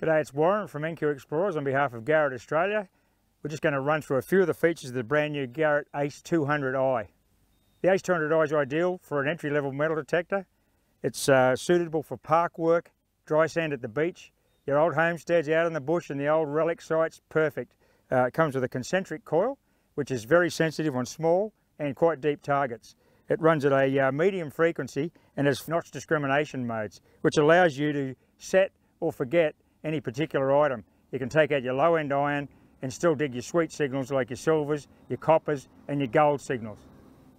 G'day, it's Warren from NQ Explorers on behalf of Garrett Australia. We're just going to run through a few of the features of the brand new Garrett ACE 200i. The ACE 200i is ideal for an entry-level metal detector. It's uh, suitable for park work, dry sand at the beach, your old homesteads out in the bush and the old relic sites, perfect. Uh, it comes with a concentric coil, which is very sensitive on small and quite deep targets. It runs at a uh, medium frequency and has notch discrimination modes, which allows you to set or forget any particular item. You can take out your low end iron and still dig your sweet signals like your silvers, your coppers and your gold signals.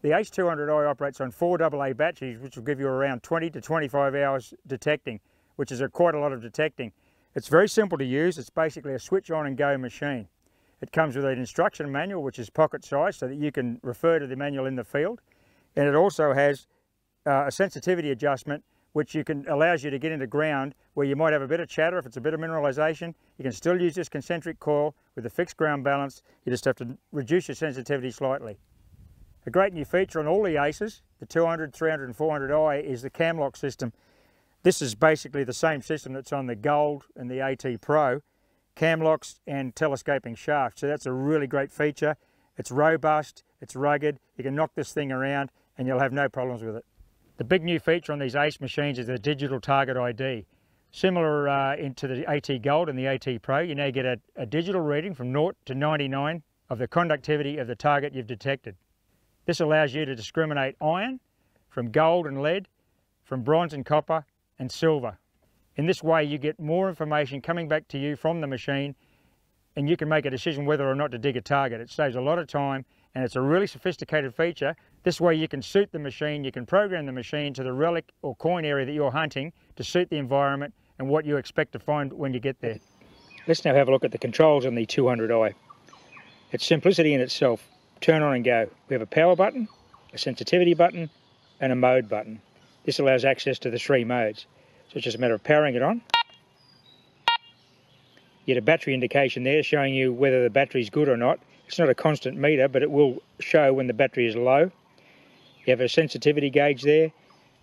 The ACE 200i operates on four AA batteries which will give you around 20 to 25 hours detecting, which is a, quite a lot of detecting. It's very simple to use, it's basically a switch on and go machine. It comes with an instruction manual which is pocket size so that you can refer to the manual in the field and it also has uh, a sensitivity adjustment which you can allows you to get into ground where you might have a bit of chatter if it's a bit of mineralization. You can still use this concentric coil with a fixed ground balance. You just have to reduce your sensitivity slightly. A great new feature on all the ACEs, the 200, 300 and 400i is the CamLock system. This is basically the same system that's on the Gold and the AT Pro, cam locks and telescoping shaft. So that's a really great feature. It's robust, it's rugged, you can knock this thing around and you'll have no problems with it. The big new feature on these ACE machines is the digital target ID. Similar uh, into the AT Gold and the AT Pro, you now get a, a digital reading from 0 to 99 of the conductivity of the target you've detected. This allows you to discriminate iron from gold and lead, from bronze and copper and silver. In this way you get more information coming back to you from the machine and you can make a decision whether or not to dig a target. It saves a lot of time and it's a really sophisticated feature. This way you can suit the machine, you can program the machine to the relic or coin area that you're hunting to suit the environment and what you expect to find when you get there. Let's now have a look at the controls on the 200i. It's simplicity in itself. Turn on and go. We have a power button, a sensitivity button and a mode button. This allows access to the three modes. So it's just a matter of powering it on. Get a battery indication there showing you whether the battery's good or not it's not a constant meter, but it will show when the battery is low. You have a sensitivity gauge there,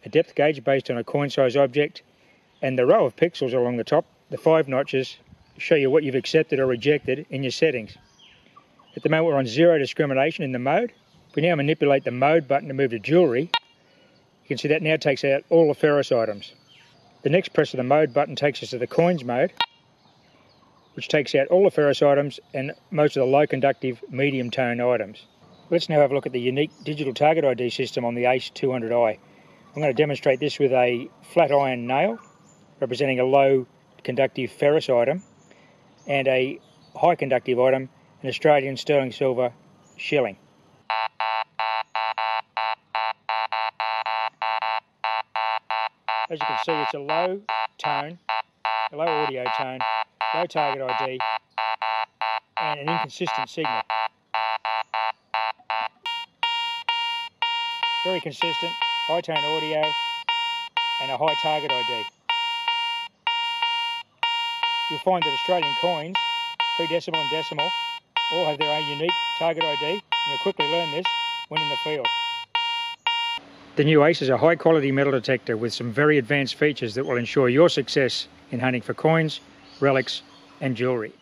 a depth gauge based on a coin size object, and the row of pixels along the top, the five notches, show you what you've accepted or rejected in your settings. At the moment we're on zero discrimination in the mode. If we now manipulate the mode button to move to jewellery, you can see that now takes out all the ferrous items. The next press of the mode button takes us to the coins mode which takes out all the ferrous items and most of the low conductive medium tone items. Let's now have a look at the unique digital target ID system on the ACE 200i. I'm going to demonstrate this with a flat iron nail representing a low conductive ferrous item and a high conductive item, an Australian sterling silver shilling. As you can see it's a low tone, a low audio tone low target ID, and an inconsistent signal. Very consistent, high tone audio, and a high target ID. You'll find that Australian coins, pre-decimal and decimal, all have their own unique target ID, and you'll quickly learn this when in the field. The new ACE is a high quality metal detector with some very advanced features that will ensure your success in hunting for coins, relics and jewellery.